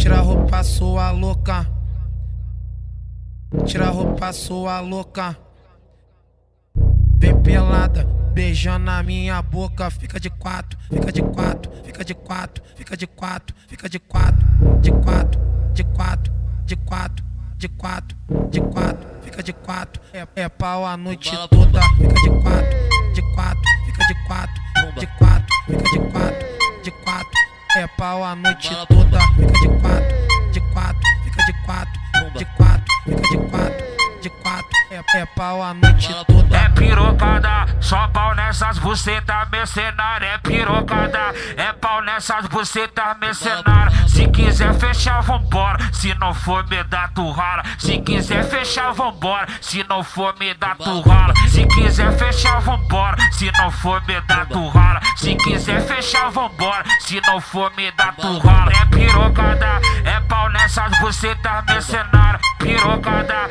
Tira a roupa, sua louca. Tira a roupa, sua louca. Vem pelada, beijando na minha boca. Fica de quatro, fica de quatro, fica de quatro, fica de quatro, fica de quatro, de quatro, de quatro, de quatro, de quatro, de quatro, fica de quatro. É, é pau a noite toda. Fica de quatro, de quatro, fica de quatro, de quatro, fica de quatro, de quatro. É pau a noite toda. Pau a noite toda. É pirocada, só pau nessas bucetas mercenária. É pirocada, é pau nessas bucetas mercenária. Se quiser fechar, vambora. Se não for me tu rala. Se quiser fechar, vambora. Se não for me tu rala. Se quiser fechar, vambora. Se não for me tu rala. Se quiser fechar, vambora. Se não for me tu rala. É pirocada, é pau nessas bucetas mercenária. Pirocada,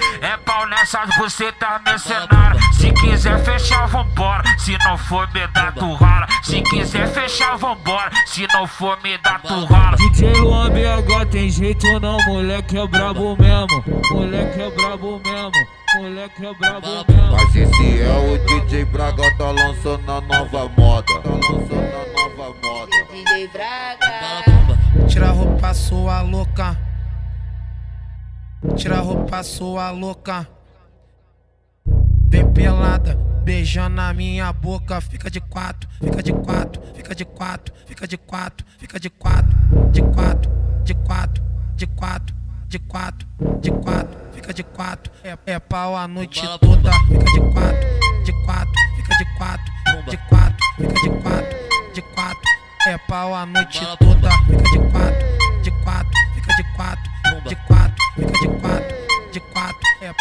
pau nessas bucetas mercenária. Se quiser fechar, vambora. Se não for me tu rala. Se quiser fechar, vambora. Se não for me tu rala. DJ Luan BH tem jeito não, moleque é brabo mesmo. Moleque é brabo mesmo. Moleque é brabo mesmo. Mas esse é o DJ Braga, tá lançando a nova moda. Tá lançando a nova moda. DJ Braga. Tira a roupa, sua louca. Tira a roupa, sua louca. Vem pelada, beijando na minha boca. Fica de quatro, fica de quatro, fica de quatro, fica de quatro, fica de quatro, de quatro, de quatro, de quatro, de quatro, de quatro, fica de quatro. É, é pau a noite toda. Fica de quatro, de quatro, fica de quatro, de quatro, fica de quatro, de quatro. É pau a noite toda. Fica de quatro, de quatro,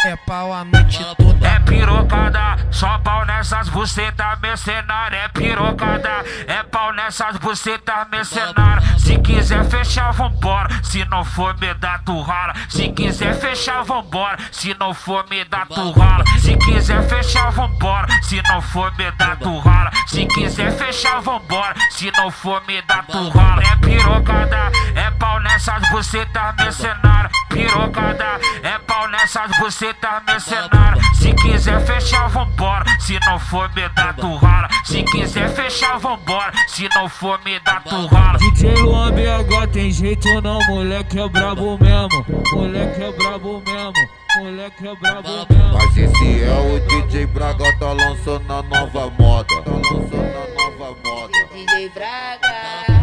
É, pau a noite toda. É pirocada, só pau nessas bucetas mercenária. É pirocada, é pau nessas bucetas mercenária. Se quiser fechar, vambora. Se não for me dar tu rala. Se quiser fechar, vambora. Se não for me dar tu rala. Se quiser fechar, vambora. Se não for me dar tu rala. Se quiser fechar, vambora. Se não for me dar tu rala. É pirocada, é pau nessas bucetas mercenária. Pirocada, é nessas bucetas mercenária. Se quiser fechar, vambora. Se não for me dar tu rala. Se quiser fechar, vambora. Se não for me dar tu rala. DJ Luan BH tem jeito não, moleque é brabo mesmo. Moleque é brabo mesmo. Moleque é brabo mesmo. Mas esse é o DJ Braga, tá lançando a nova moda. Tá lançando a nova moda. DJ Braga.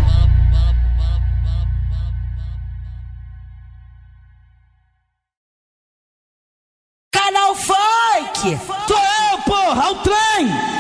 Funk! Sou eu, porra, o trem!